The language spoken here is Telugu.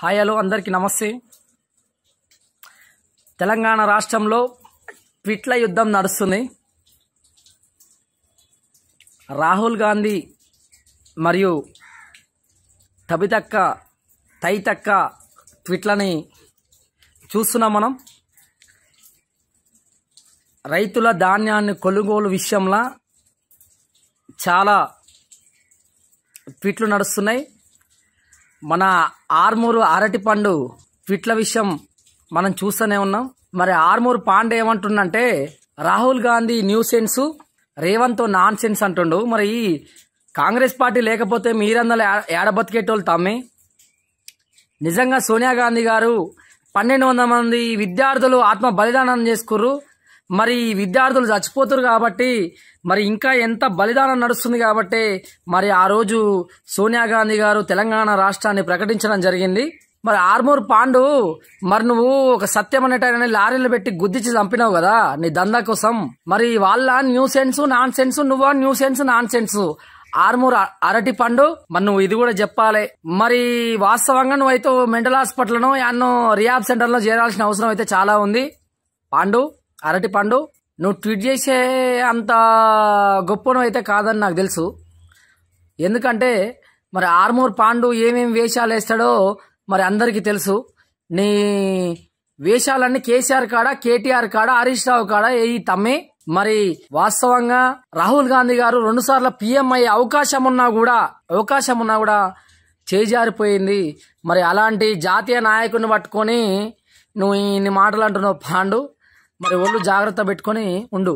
హాయ్ హలో అందరికీ నమస్తే. తెలంగాణ రాష్ట్రంలో ట్విట్ల యుద్ధం నడుస్తుంది. రాహుల్ గాంధీ మరియు తబితక్క తైతక్క ట్విట్లని చూస్తున్నాం మనం. రైతుల ధాన్యాన్ని కొనుగోలు విషయంలో చాలా ట్వీట్లు నడుస్తున్నాయి. మన ఆర్మూరు అరటిపండు ట్విట్ల విషయం మనం చూస్తూనే ఉన్నాం. మరి Armur Pande ఏమంటుండంటే Rahul Gandhi new sense Revanth nonsense అంటుండు. మరి ఈ కాంగ్రెస్ పార్టీ లేకపోతే మీరందరూ ఏడ బతికేటోళ్ళు తమ్మి? నిజంగా సోనియా గాంధీ గారు పన్నెండు వందల మంది విద్యార్థులు ఆత్మ బలిదానం చేసుకుర్రు. మరి విద్యార్థులు చచ్చిపోతురు కాబట్టి మరి ఇంకా ఎంత బలిదానం నడుస్తుంది కాబట్టి మరి ఆ రోజు సోనియా గాంధీ గారు తెలంగాణ రాష్ట్రాన్ని ప్రకటించడం జరిగింది. మరి ఆర్మూర్ పాండు మరి నువ్వు ఒక సత్యం అనేటైనా లారీలు పెట్టి గుద్దిచ్చి చంపినావు కదా నీ దందా కోసం. మరి వాళ్ళ న్యూ సెన్స్ నాన్ సెన్స్ నువ్వు new sense nonsense. Armur అరటి పండు మరి నువ్వు ఇది కూడా చెప్పాలి. మరి వాస్తవంగా నువ్వైతే మెంటల్ హాస్పిటల్ను యాన్నో రియాబ్ సెంటర్లో చేరాల్సిన అవసరం అయితే చాలా ఉంది. పాండు అరటి పండు. నువ్వు ట్వీట్ చేసే అంత గొప్పను అయితే కాదని నాకు తెలుసు. ఎందుకంటే మరి ఆర్మూర్ పాండు ఏమేమి వేషాలు వేస్తాడో మరి అందరికీ తెలుసు. నీ వేషాలన్నీ కేసీఆర్ కాడ కేటీఆర్ కాడ హరీష్ రావు కాడ ఈ తమ్మి. మరి వాస్తవంగా రాహుల్ గాంధీ గారు రెండు సార్లు పీఎం అయ్యే అవకాశం ఉన్నా కూడా అవకాశం ఉన్నా కూడా చేజారిపోయింది. మరి అలాంటి జాతీయ నాయకుని పట్టుకొని నువ్వు ఇన్ని మాటలు అంటున్నావు పాండు. మరి ఒళ్ళు జాగ్రత్త పెట్టుకొని ఉండు.